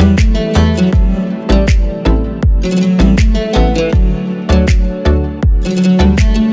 Thank you.